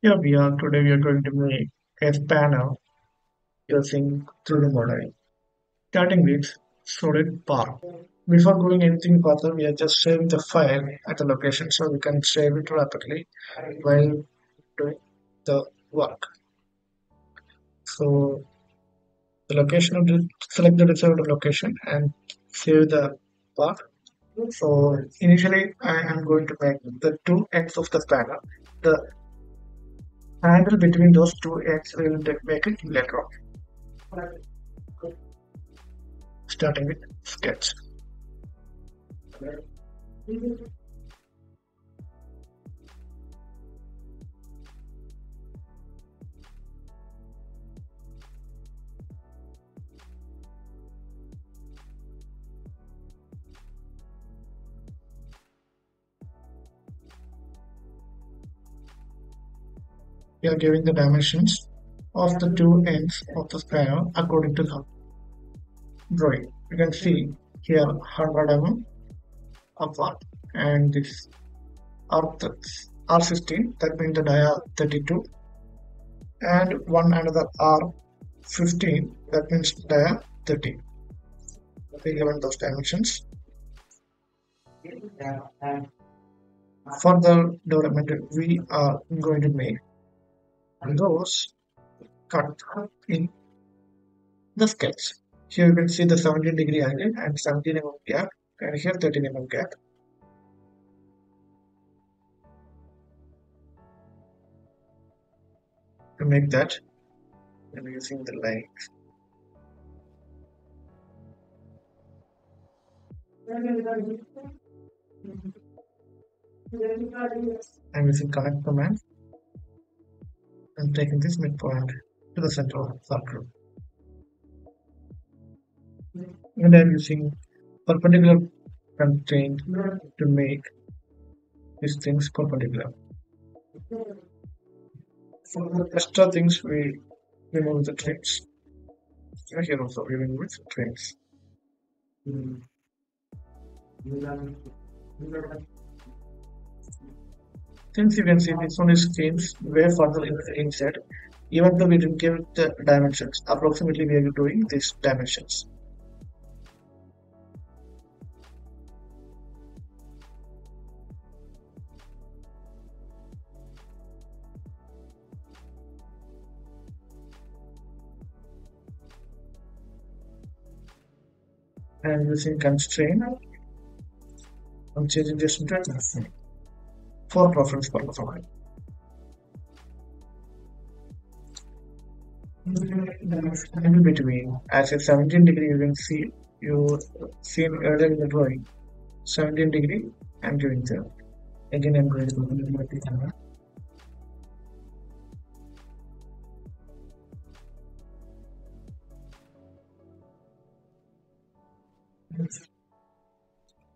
Here we are. Today we are going to make a spanner using 3D modeling. Starting with solid part. Before going anything further, we are just saving the file at the location so we can save it rapidly while doing the work. So the location of the select the desired location and save the part. So initially I am going to make the two ends of the spanner. The angle between those two ends will make it later on. Starting with sketch. We are giving the dimensions of the two ends of the spanner according to the drawing. You can see here 100 mm apart and this R R16 that means the dia 32 and one another R15 that means dia 30. We given those dimensions. Further development we are going to make those cut in the sketch. Here you can see the 17 degree angle and 17 mm gap and here 13 mm gap. To make that, I'm using the lines. I'm using connect command. I'm taking this midpoint to the center of the circle. And I'm using perpendicular constraint to make these things perpendicular. For the extra things, we remove the trims. Here also we remove the trims. Since you can see this one is trims way further inside, even though we didn't give the dimensions, approximately we are doing these dimensions. and using constraint I'm changing this a for preference purpose only. In between, as a 17 degree, you can see you seen earlier in the drawing 17 degree I'm doing. Again, I'm going to go the camera.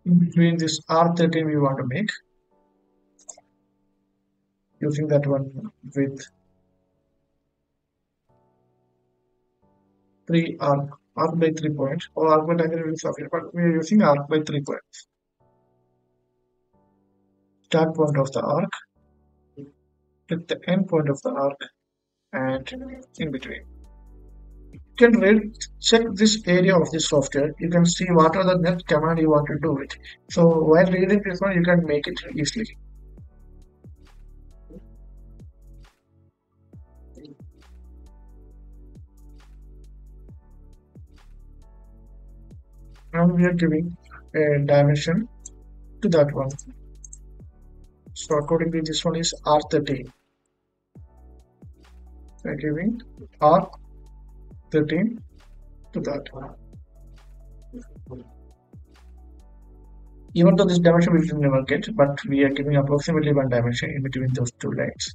in between this R13 we want to make using that one with three arc arc by three points. Or arc by diagonal will suffer but we are using arc by three points. Start point of the arc at the end point of the arc and in between. You can read check this area of the software. You can see what are the next command you want to do it. So while reading this one you can make it easily now we are giving a dimension to that one so accordingly this one is r13 we are giving r 13 to that. One. Even though this dimension we will never get, but we are giving approximately one dimension in between those two lines.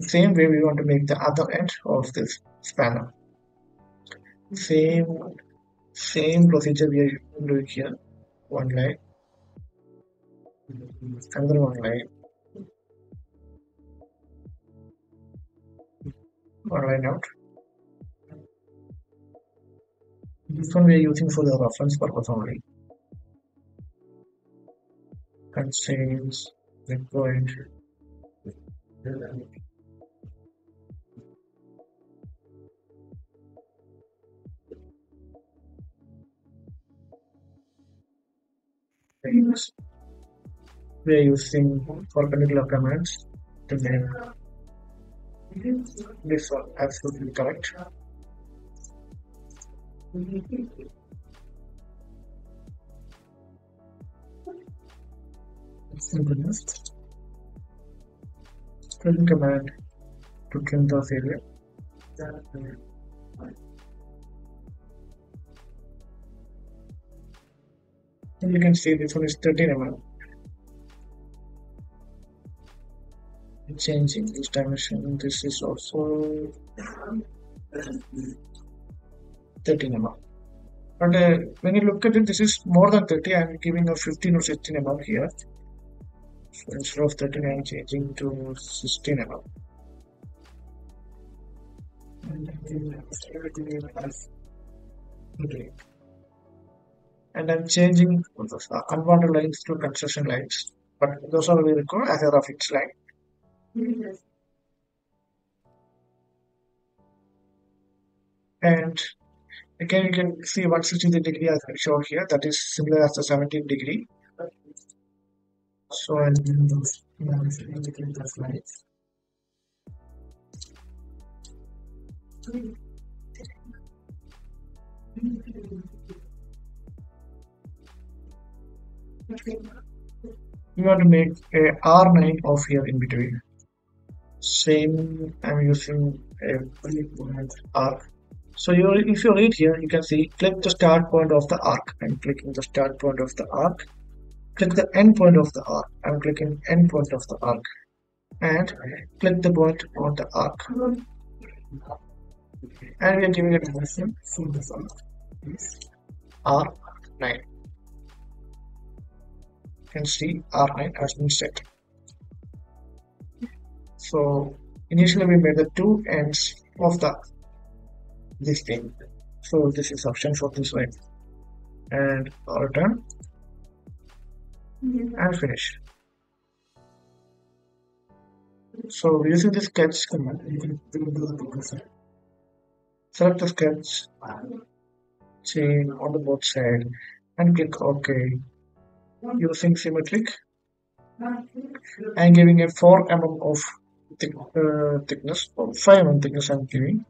Same way we want to make the other end of this spanner. Same same procedure we are doing here. One line, another one line, one line out. This one we are using for the reference purpose only. Constraints, midpoint. Things. We are using perpendicular commands to make this one absolutely correct. Synchronous. Trim command to trim the area. And you can see this one is 13 mm. Changing this dimension, this is also 13 mm. But uh, when you look at it, this is more than 30. I'm giving a 15 or 16 mm here. So instead of 13, I'm changing to 16 mm. Okay. And I'm changing uh, unwanted lines to construction lines. But those are we record as a reference line. And again, you can see 160 degree as I showed here. That is similar as the 17 degree. So I'm using those the slides. You want to make a R9 of here in between. Same, I'm using a arc. So you, if you read here, you can see click the start point of the arc. I'm clicking the start point of the arc. Click the end point of the arc. I'm clicking end point of the arc. And click the point on the arc. And we are giving it a dimension R9 can see R9 has been set. So initially we made the two ends of the this thing. So this is option for this line. And return and finish. So using the sketch command, you can do the process. select the sketch chain on the both side and click OK using symmetric I'm giving a 4 mm of uh, thickness or 5 mm thickness I'm giving.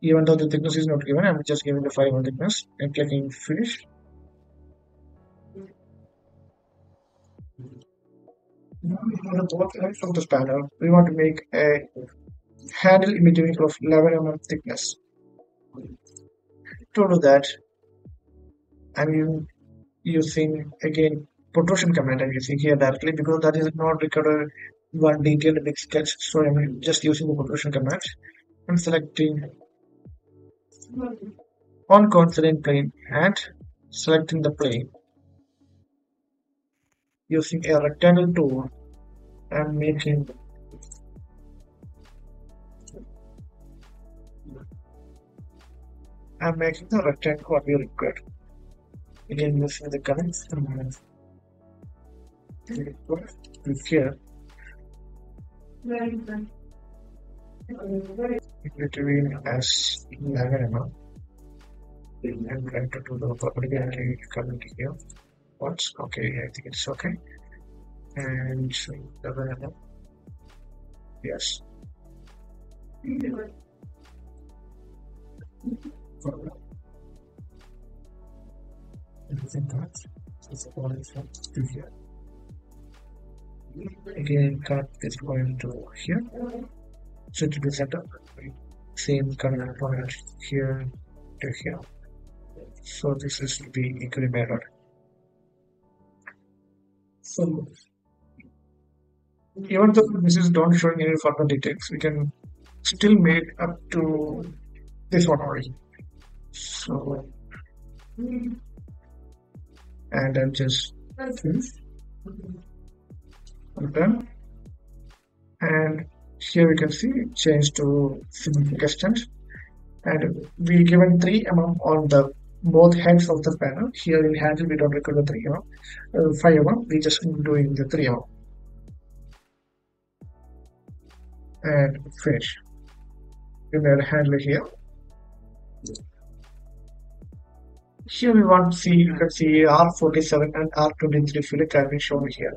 Even though the thickness is not given I'm just giving the 5 mm thickness and clicking finish. On the both sides of the spanner we want to make a handle in between of 11 mm thickness. To do that I'm using again protrusion command I'm using here directly because that is not required one detailed big sketch. So I'm just using the protrusion command I'm selecting on coincident plane and selecting the plane using a rectangle tool and making I'm making the rectangle what we required again using the current here between as 11 mm I'm trying to do the property comment here once. Okay I think it's okay. And 11 mm yes. Everything that is all to here again cut this point to here. So to set up same current point here to here. So this is to be equally mirrored so even though this is not showing any further details, we can still make up to this one already So, and I'll just open. And here we can see change to significant and we given 3 mm on the both heads of the panel. Here in handle we don't require the 3 mm. Uh, 5 mm, we just doing the 3 mm. And finish. We made a handle here. Here we want to see, you can see R47 and R23 fillet be shown here.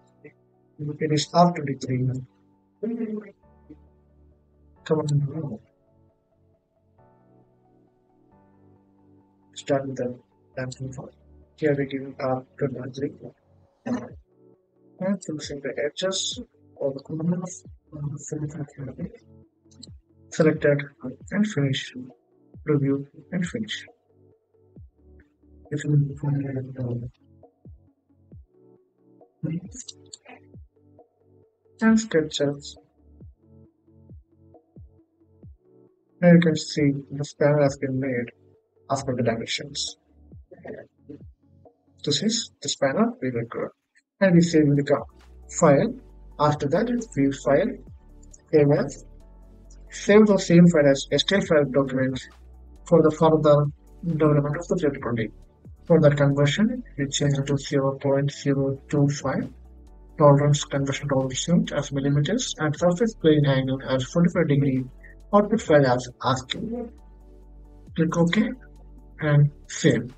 It is R23. Come on. Start with the dancing part. Here we give R23. And finishing the edges or the corners. Selected and finish. Review and finish. If you uh, and sketches. Now you can see the spanner has been made after the dimensions. This is the spanner we will grow and we save in the file. After that, we file, save as, save the same file as STL file document for the further development of the 320. For that conversion, we change it to 0.025 tolerance conversion tolerance as millimeters and surface plane angle as 45 degree output file as ASCII. Click OK and save.